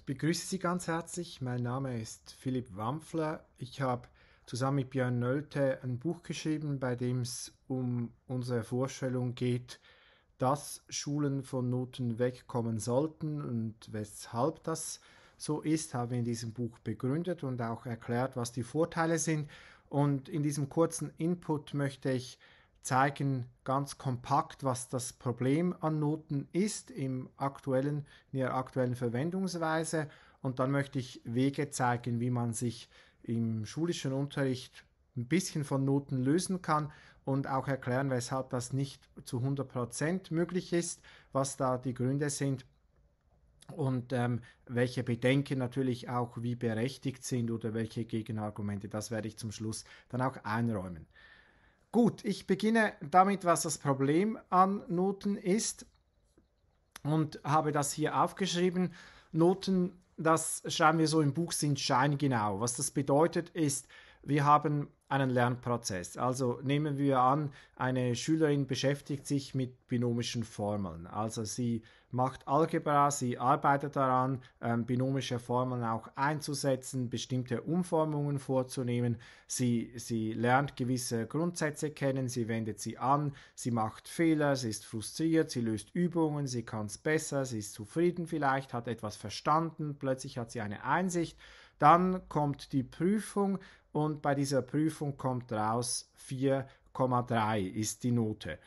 Ich begrüße Sie ganz herzlich. Mein Name ist Philipp Wampfler. Ich habe zusammen mit Björn Nölte ein Buch geschrieben, bei dem es um unsere Vorstellung geht, dass Schulen von Noten wegkommen sollten und weshalb das so ist, haben wir in diesem Buch begründet und auch erklärt, was die Vorteile sind. Und in diesem kurzen Input möchte ich zeigen ganz kompakt, was das Problem an Noten ist im aktuellen, in ihrer aktuellen Verwendungsweise. Und dann möchte ich Wege zeigen, wie man sich im schulischen Unterricht ein bisschen von Noten lösen kann und auch erklären, weshalb das nicht zu 100% möglich ist, was da die Gründe sind und ähm, welche Bedenken natürlich auch wie berechtigt sind oder welche Gegenargumente. Das werde ich zum Schluss dann auch einräumen. Gut, ich beginne damit, was das Problem an Noten ist und habe das hier aufgeschrieben. Noten, das schreiben wir so im Buch, sind scheingenau. Was das bedeutet ist, wir haben einen Lernprozess. Also nehmen wir an, eine Schülerin beschäftigt sich mit binomischen Formeln. Also sie macht Algebra, sie arbeitet daran, ähm, binomische Formeln auch einzusetzen, bestimmte Umformungen vorzunehmen. Sie, sie lernt gewisse Grundsätze kennen, sie wendet sie an, sie macht Fehler, sie ist frustriert, sie löst Übungen, sie kann es besser, sie ist zufrieden vielleicht, hat etwas verstanden, plötzlich hat sie eine Einsicht. Dann kommt die Prüfung und bei dieser Prüfung kommt raus 4,3 ist die Note.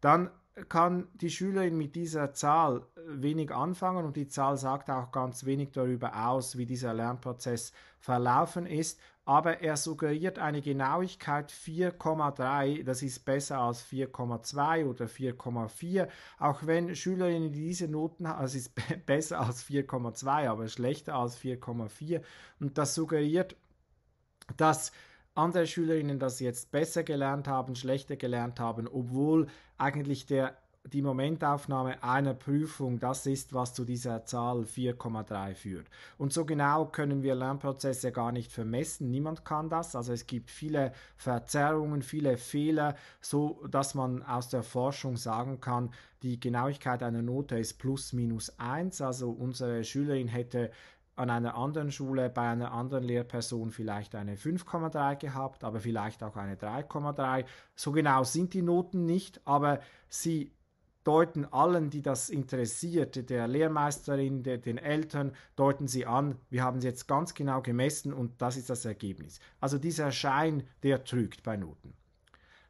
Dann kann die Schülerin mit dieser Zahl wenig anfangen und die Zahl sagt auch ganz wenig darüber aus, wie dieser Lernprozess verlaufen ist, aber er suggeriert eine Genauigkeit 4,3, das ist besser als 4,2 oder 4,4, auch wenn Schülerinnen diese Noten haben, also es ist besser als 4,2, aber schlechter als 4,4 und das suggeriert, dass andere Schülerinnen das jetzt besser gelernt haben, schlechter gelernt haben, obwohl eigentlich der, die Momentaufnahme einer Prüfung das ist, was zu dieser Zahl 4,3 führt. Und so genau können wir Lernprozesse gar nicht vermessen. Niemand kann das. Also es gibt viele Verzerrungen, viele Fehler, so dass man aus der Forschung sagen kann, die Genauigkeit einer Note ist plus minus 1. Also unsere Schülerin hätte an einer anderen Schule bei einer anderen Lehrperson vielleicht eine 5,3 gehabt, aber vielleicht auch eine 3,3. So genau sind die Noten nicht, aber sie deuten allen, die das interessiert, der Lehrmeisterin, der, den Eltern, deuten sie an, wir haben sie jetzt ganz genau gemessen und das ist das Ergebnis. Also dieser Schein, der trügt bei Noten.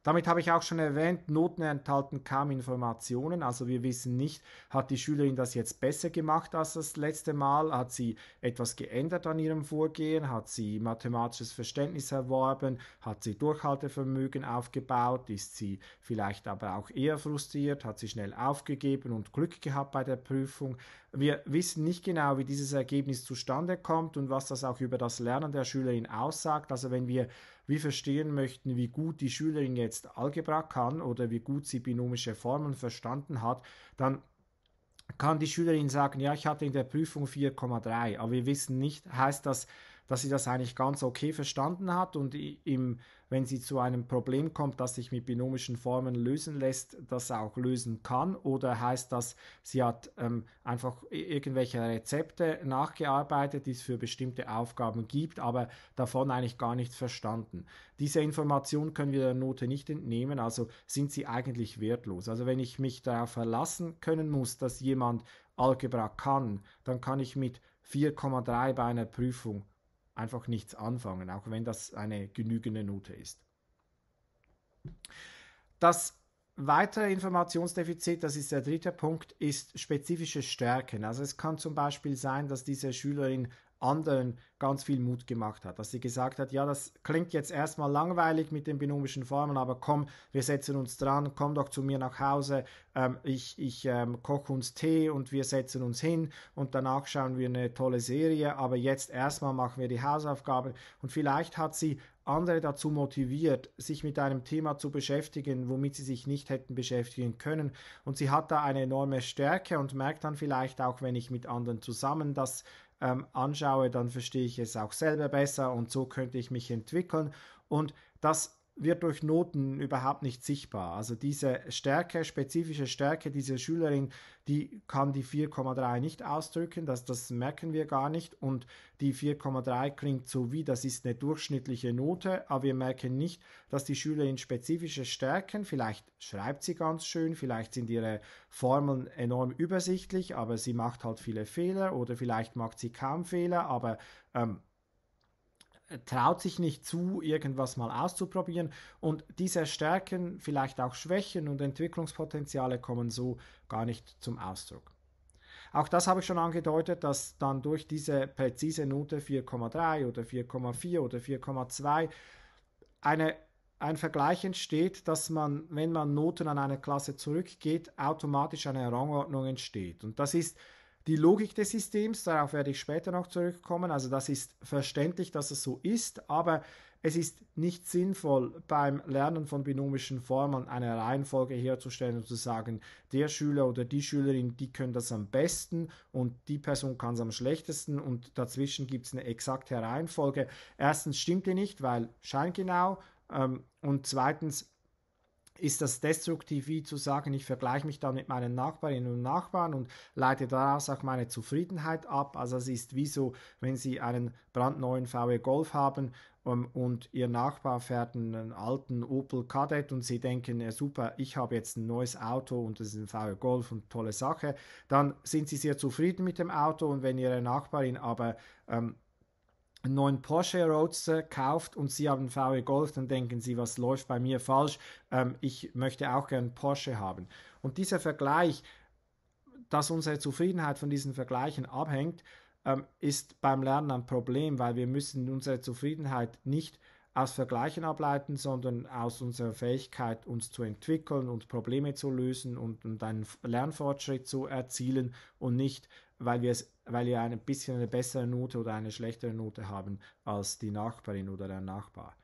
Damit habe ich auch schon erwähnt, Noten enthalten kaum Informationen, also wir wissen nicht, hat die Schülerin das jetzt besser gemacht als das letzte Mal, hat sie etwas geändert an ihrem Vorgehen, hat sie mathematisches Verständnis erworben, hat sie Durchhaltevermögen aufgebaut, ist sie vielleicht aber auch eher frustriert, hat sie schnell aufgegeben und Glück gehabt bei der Prüfung. Wir wissen nicht genau, wie dieses Ergebnis zustande kommt und was das auch über das Lernen der Schülerin aussagt. Also wenn wir wie verstehen möchten, wie gut die Schülerin jetzt Algebra kann oder wie gut sie binomische Formeln verstanden hat, dann kann die Schülerin sagen, ja, ich hatte in der Prüfung 4,3, aber wir wissen nicht, heißt das, dass sie das eigentlich ganz okay verstanden hat und im, wenn sie zu einem Problem kommt, das sich mit binomischen Formen lösen lässt, das auch lösen kann? Oder heißt das, sie hat ähm, einfach irgendwelche Rezepte nachgearbeitet, die es für bestimmte Aufgaben gibt, aber davon eigentlich gar nichts verstanden? Diese Information können wir der Note nicht entnehmen, also sind sie eigentlich wertlos. Also wenn ich mich darauf verlassen können muss, dass jemand Algebra kann, dann kann ich mit 4,3 bei einer Prüfung einfach nichts anfangen, auch wenn das eine genügende Note ist. Das weitere Informationsdefizit, das ist der dritte Punkt, ist spezifische Stärken. Also es kann zum Beispiel sein, dass diese Schülerin anderen ganz viel Mut gemacht hat, dass sie gesagt hat, ja, das klingt jetzt erstmal langweilig mit den binomischen Formeln, aber komm, wir setzen uns dran, komm doch zu mir nach Hause, ähm, ich, ich ähm, koche uns Tee und wir setzen uns hin und danach schauen wir eine tolle Serie, aber jetzt erstmal machen wir die Hausaufgaben und vielleicht hat sie andere dazu motiviert, sich mit einem Thema zu beschäftigen, womit sie sich nicht hätten beschäftigen können. Und sie hat da eine enorme Stärke und merkt dann vielleicht auch, wenn ich mit anderen zusammen das ähm, anschaue, dann verstehe ich es auch selber besser und so könnte ich mich entwickeln. Und das wird durch Noten überhaupt nicht sichtbar. Also diese Stärke, spezifische Stärke dieser Schülerin, die kann die 4,3 nicht ausdrücken, das, das merken wir gar nicht. Und die 4,3 klingt so wie, das ist eine durchschnittliche Note, aber wir merken nicht, dass die Schülerin spezifische Stärken, vielleicht schreibt sie ganz schön, vielleicht sind ihre Formeln enorm übersichtlich, aber sie macht halt viele Fehler oder vielleicht macht sie kaum Fehler, aber ähm, traut sich nicht zu, irgendwas mal auszuprobieren und diese Stärken, vielleicht auch Schwächen und Entwicklungspotenziale kommen so gar nicht zum Ausdruck. Auch das habe ich schon angedeutet, dass dann durch diese präzise Note 4,3 oder 4,4 oder 4,2 eine ein Vergleich entsteht, dass man, wenn man Noten an eine Klasse zurückgeht, automatisch eine Rangordnung entsteht. Und das ist die Logik des Systems, darauf werde ich später noch zurückkommen. Also das ist verständlich, dass es so ist, aber es ist nicht sinnvoll, beim Lernen von binomischen Formeln eine Reihenfolge herzustellen und zu sagen, der Schüler oder die Schülerin, die können das am besten und die Person kann es am schlechtesten und dazwischen gibt es eine exakte Reihenfolge. Erstens stimmt die nicht, weil scheingenau ähm, und zweitens ist das destruktiv, wie zu sagen, ich vergleiche mich dann mit meinen Nachbarinnen und Nachbarn und leite daraus auch meine Zufriedenheit ab. Also es ist wie so, wenn Sie einen brandneuen VW Golf haben um, ähm, und Ihr Nachbar fährt einen alten Opel Kadett und Sie denken, ja, super, ich habe jetzt ein neues Auto und das ist ein VW Golf und tolle Sache, dann sind Sie sehr zufrieden mit dem Auto und wenn Ihre Nachbarin aber ähm, einen neuen Porsche Roadster kauft und Sie haben VW Golf, dann denken Sie, was läuft bei mir falsch? Ähm, ich möchte auch gern Porsche haben. Und dieser Vergleich, dass unsere Zufriedenheit von diesen Vergleichen abhängt, ähm, ist beim Lernen ein Problem, weil wir müssen unsere Zufriedenheit nicht aus Vergleichen ableiten, sondern aus unserer Fähigkeit, uns zu entwickeln und Probleme zu lösen und, und einen Lernfortschritt zu erzielen und nicht weil wir, weil wir ein bisschen eine bessere Note oder eine schlechtere Note haben als die Nachbarin oder der Nachbar.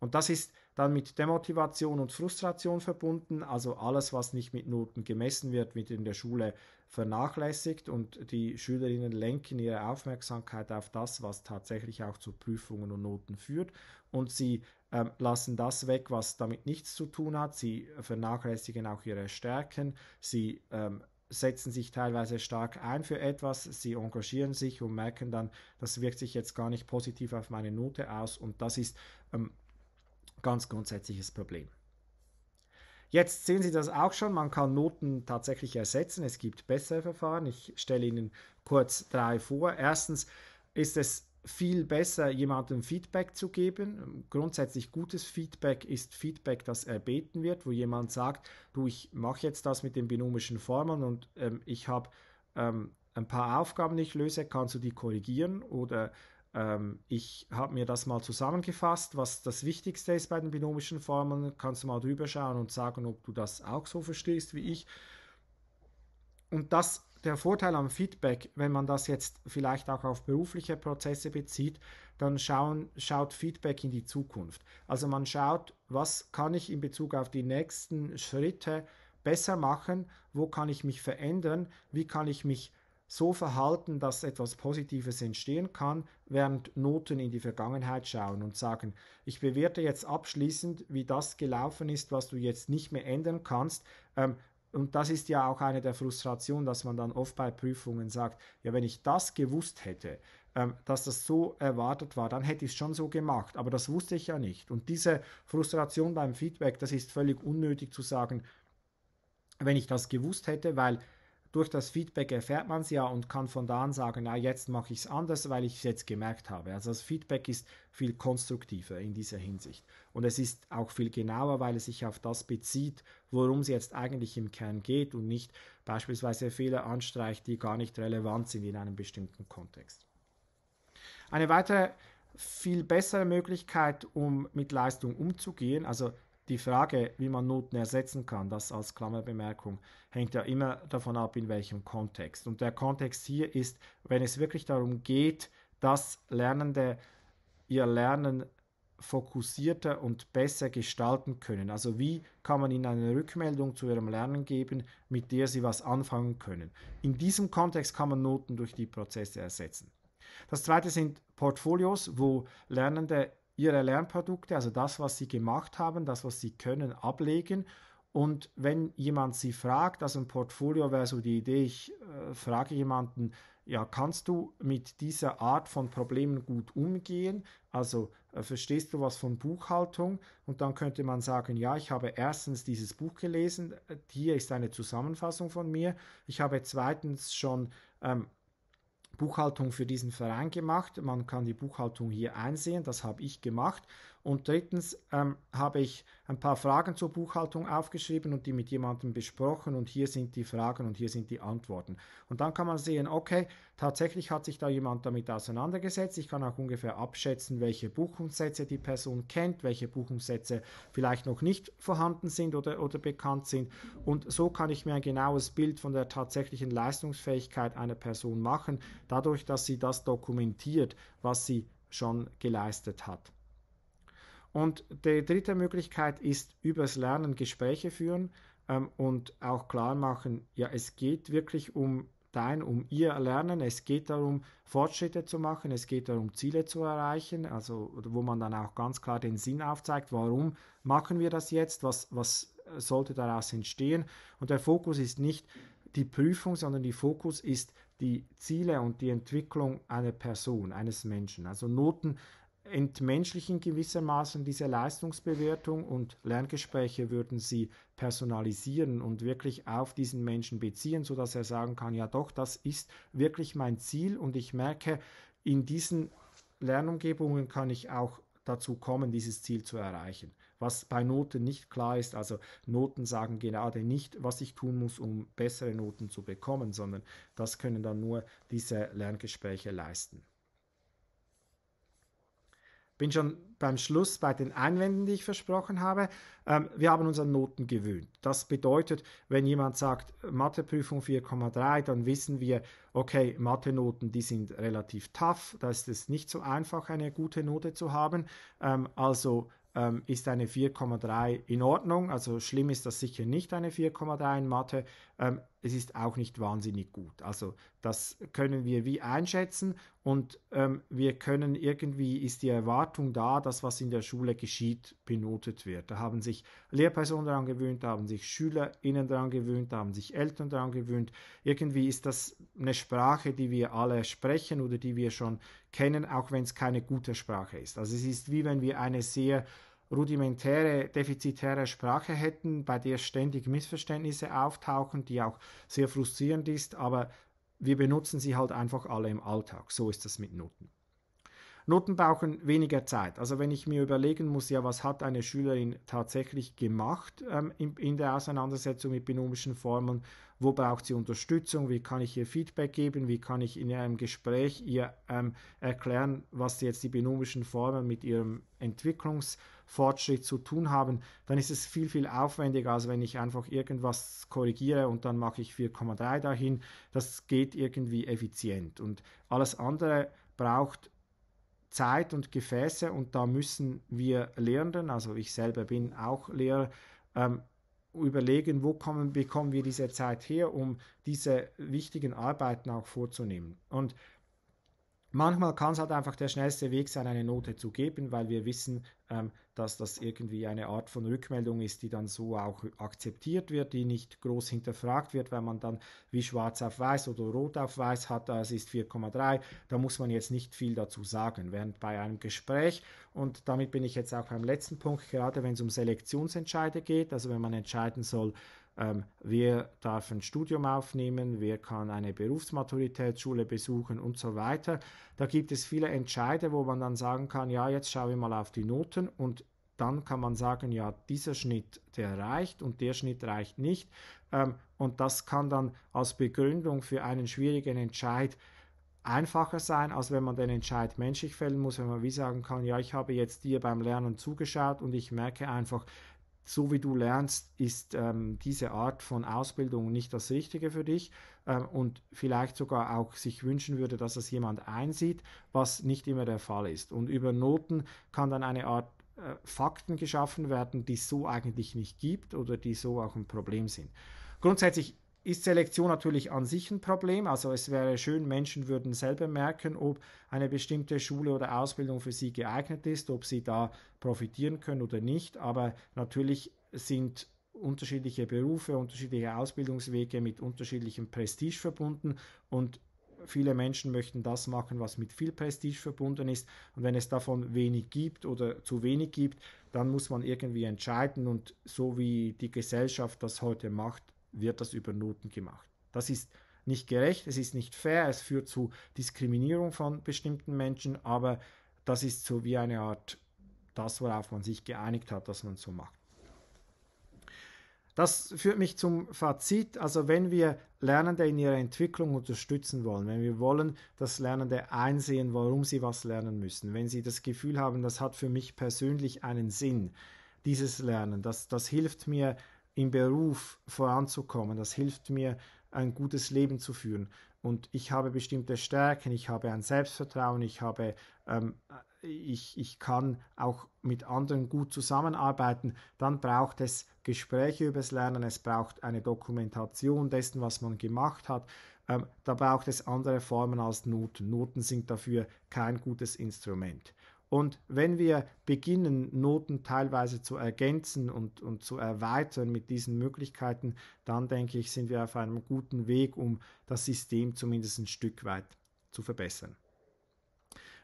Und das ist dann mit Demotivation und Frustration verbunden, also alles, was nicht mit Noten gemessen wird, wird in der Schule vernachlässigt und die Schülerinnen lenken ihre Aufmerksamkeit auf das, was tatsächlich auch zu Prüfungen und Noten führt und sie ähm, lassen das weg, was damit nichts zu tun hat. Sie vernachlässigen auch ihre Stärken, sie ähm, setzen sich teilweise stark ein für etwas, sie engagieren sich und merken dann, das wirkt sich jetzt gar nicht positiv auf meine Note aus und das ist ähm, ganz grundsätzliches Problem. Jetzt sehen Sie das auch schon, man kann Noten tatsächlich ersetzen, es gibt bessere Verfahren, ich stelle Ihnen kurz drei vor. Erstens ist es viel besser, jemandem Feedback zu geben. Grundsätzlich gutes Feedback ist Feedback, das erbeten wird, wo jemand sagt, du, ich mache jetzt das mit den binomischen Formeln und ähm, ich habe ähm, ein paar Aufgaben, die ich löse, kannst du die korrigieren oder ähm, ich habe mir das mal zusammengefasst, was das Wichtigste ist bei den binomischen Formeln, kannst du mal drüber schauen und sagen, ob du das auch so verstehst wie ich. Und das der Vorteil am Feedback, wenn man das jetzt vielleicht auch auf berufliche Prozesse bezieht, dann schauen, schaut Feedback in die Zukunft. Also man schaut, was kann ich in Bezug auf die nächsten Schritte besser machen, wo kann ich mich verändern, wie kann ich mich so verhalten, dass etwas Positives entstehen kann, während Noten in die Vergangenheit schauen und sagen, ich bewerte jetzt abschließend, wie das gelaufen ist, was du jetzt nicht mehr ändern kannst. Ähm, und das ist ja auch eine der Frustrationen, dass man dann oft bei Prüfungen sagt, ja, wenn ich das gewusst hätte, ähm, dass das so erwartet war, dann hätte ich es schon so gemacht, aber das wusste ich ja nicht. Und diese Frustration beim Feedback, das ist völlig unnötig zu sagen, wenn ich das gewusst hätte, weil durch das Feedback erfährt man es ja und kann von da an sagen, na, jetzt mache ich es anders, weil ich es jetzt gemerkt habe. Also das Feedback ist viel konstruktiver in dieser Hinsicht. Und es ist auch viel genauer, weil es sich auf das bezieht, worum es jetzt eigentlich im Kern geht und nicht beispielsweise Fehler anstreicht, die gar nicht relevant sind in einem bestimmten Kontext. Eine weitere viel bessere Möglichkeit, um mit Leistung umzugehen, also die Frage, wie man Noten ersetzen kann, das als Klammerbemerkung, hängt ja immer davon ab, in welchem Kontext. Und der Kontext hier ist, wenn es wirklich darum geht, dass Lernende ihr Lernen fokussierter und besser gestalten können. Also wie kann man ihnen eine Rückmeldung zu ihrem Lernen geben, mit der sie was anfangen können. In diesem Kontext kann man Noten durch die Prozesse ersetzen. Das zweite sind Portfolios, wo Lernende ihre Lernprodukte, also das, was sie gemacht haben, das, was sie können, ablegen. Und wenn jemand sie fragt, also ein Portfolio wäre so die Idee, ich äh, frage jemanden, ja, kannst du mit dieser Art von Problemen gut umgehen? Also äh, verstehst du was von Buchhaltung? Und dann könnte man sagen, ja, ich habe erstens dieses Buch gelesen, äh, hier ist eine Zusammenfassung von mir. Ich habe zweitens schon ähm, Buchhaltung für diesen Verein gemacht. Man kann die Buchhaltung hier einsehen, das habe ich gemacht. Und drittens ähm, habe ich ein paar Fragen zur Buchhaltung aufgeschrieben und die mit jemandem besprochen und hier sind die Fragen und hier sind die Antworten. Und dann kann man sehen, okay, tatsächlich hat sich da jemand damit auseinandergesetzt. Ich kann auch ungefähr abschätzen, welche Buchungssätze die Person kennt, welche Buchungssätze vielleicht noch nicht vorhanden sind oder, oder bekannt sind. Und so kann ich mir ein genaues Bild von der tatsächlichen Leistungsfähigkeit einer Person machen, dadurch, dass sie das dokumentiert, was sie schon geleistet hat. Und die dritte Möglichkeit ist übers Lernen Gespräche führen ähm, und auch klar machen, ja, es geht wirklich um dein, um ihr Lernen, es geht darum, Fortschritte zu machen, es geht darum, Ziele zu erreichen, also wo man dann auch ganz klar den Sinn aufzeigt, warum machen wir das jetzt, was, was sollte daraus entstehen. Und der Fokus ist nicht die Prüfung, sondern die Fokus ist die Ziele und die Entwicklung einer Person, eines Menschen. Also Noten entmenschlichen gewissermaßen diese Leistungsbewertung und Lerngespräche würden sie personalisieren und wirklich auf diesen Menschen beziehen, sodass er sagen kann, ja doch, das ist wirklich mein Ziel und ich merke, in diesen Lernumgebungen kann ich auch dazu kommen, dieses Ziel zu erreichen. Was bei Noten nicht klar ist, also Noten sagen gerade nicht, was ich tun muss, um bessere Noten zu bekommen, sondern das können dann nur diese Lerngespräche leisten bin schon beim Schluss bei den Einwänden, die ich versprochen habe. Ähm, wir haben uns an Noten gewöhnt. Das bedeutet, wenn jemand sagt Matheprüfung 4,3, dann wissen wir, okay, Mathe-Noten, die sind relativ tough. Da ist es nicht so einfach, eine gute Note zu haben. Ähm, also ähm, ist eine 4,3 in Ordnung. Also schlimm ist das sicher nicht, eine 4,3 in Mathe. Ähm, es ist auch nicht wahnsinnig gut. Also das können wir wie einschätzen und ähm, wir können irgendwie, ist die Erwartung da, dass was in der Schule geschieht, benotet wird. Da haben sich Lehrpersonen daran gewöhnt, da haben sich SchülerInnen daran gewöhnt, da haben sich Eltern daran gewöhnt. Irgendwie ist das eine Sprache, die wir alle sprechen oder die wir schon kennen, auch wenn es keine gute Sprache ist. Also es ist wie wenn wir eine sehr rudimentäre, defizitäre Sprache hätten, bei der ständig Missverständnisse auftauchen, die auch sehr frustrierend ist, aber wir benutzen sie halt einfach alle im Alltag. So ist das mit Noten. Noten brauchen weniger Zeit. Also wenn ich mir überlegen muss, ja, was hat eine Schülerin tatsächlich gemacht ähm, in, in, der Auseinandersetzung mit binomischen Formeln, wo braucht sie Unterstützung, wie kann ich ihr Feedback geben, wie kann ich in einem Gespräch ihr ähm, erklären, was jetzt die binomischen Formeln mit ihrem Entwicklungsfortschritt zu tun haben, dann ist es viel, viel aufwendiger, als wenn ich einfach irgendwas korrigiere und dann mache ich 4,3 dahin. Das geht irgendwie effizient. Und alles andere braucht Zeit und Gefäße und da müssen wir Lehrenden, also ich selber bin auch Lehrer, ähm, überlegen, wo kommen, bekommen wir diese Zeit her, um diese wichtigen Arbeiten auch vorzunehmen. Und manchmal kann es halt einfach der schnellste Weg sein, eine Note zu geben, weil wir wissen, ähm, dass das irgendwie eine Art von Rückmeldung ist, die dann so auch akzeptiert wird, die nicht groß hinterfragt wird, weil man dann wie schwarz auf weiß oder rot auf weiß hat, es ist 4,3, da muss man jetzt nicht viel dazu sagen. Während bei einem Gespräch, und damit bin ich jetzt auch beim letzten Punkt, gerade wenn es um Selektionsentscheide geht, also wenn man entscheiden soll, ähm, wer darf ein Studium aufnehmen, wer kann eine Berufsmaturitätsschule besuchen und so weiter. Da gibt es viele Entscheide, wo man dann sagen kann, ja, jetzt schaue ich mal auf die Noten und dann kann man sagen, ja, dieser Schnitt, der reicht und der Schnitt reicht nicht. Ähm, und das kann dann als Begründung für einen schwierigen Entscheid einfacher sein, als wenn man den Entscheid menschlich fällen muss, wenn man wie sagen kann, ja, ich habe jetzt dir beim Lernen zugeschaut und ich merke einfach, so wie du lernst, ist ähm, diese Art von Ausbildung nicht das Richtige für dich ähm, und vielleicht sogar auch sich wünschen würde, dass es jemand einsieht, was nicht immer der Fall ist. Und über Noten kann dann eine Art äh, Fakten geschaffen werden, die es so eigentlich nicht gibt oder die so auch ein Problem sind. Grundsätzlich ist Selektion natürlich an sich ein Problem. Also es wäre schön, Menschen würden selber merken, ob eine bestimmte Schule oder Ausbildung für sie geeignet ist, ob sie da profitieren können oder nicht. Aber natürlich sind unterschiedliche Berufe, unterschiedliche Ausbildungswege mit unterschiedlichem Prestige verbunden und viele Menschen möchten das machen, was mit viel Prestige verbunden ist. Und wenn es davon wenig gibt oder zu wenig gibt, dann muss man irgendwie entscheiden. Und so wie die Gesellschaft das heute macht, wird das über Noten gemacht. Das ist nicht gerecht, es ist nicht fair, es führt zu Diskriminierung von bestimmten Menschen, aber das ist so wie eine Art das, worauf man sich geeinigt hat, dass man so macht. Das führt mich zum Fazit. Also wenn wir Lernende in ihrer Entwicklung unterstützen wollen, wenn wir wollen, dass Lernende einsehen, warum sie was lernen müssen, wenn sie das Gefühl haben, das hat für mich persönlich einen Sinn, dieses Lernen, das, das hilft mir im Beruf voranzukommen, das hilft mir ein gutes Leben zu führen. Und ich habe bestimmte Stärken, ich habe ein Selbstvertrauen, ich habe ähm, ich, ich kann auch mit anderen gut zusammenarbeiten, dann braucht es Gespräche über das Lernen, es braucht eine Dokumentation dessen, was man gemacht hat. Ähm, da braucht es andere Formen als Noten. Noten sind dafür kein gutes Instrument. Und wenn wir beginnen, Noten teilweise zu ergänzen und, und zu erweitern mit diesen Möglichkeiten, dann denke ich, sind wir auf einem guten Weg, um das System zumindest ein Stück weit zu verbessern.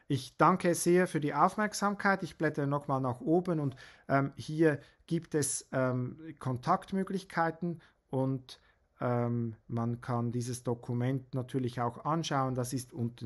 Ich danke sehr für die Aufmerksamkeit. Ich blättere nochmal nach oben und ähm, hier gibt es ähm, Kontaktmöglichkeiten und ähm, man kann dieses Dokument natürlich auch anschauen. Das ist unten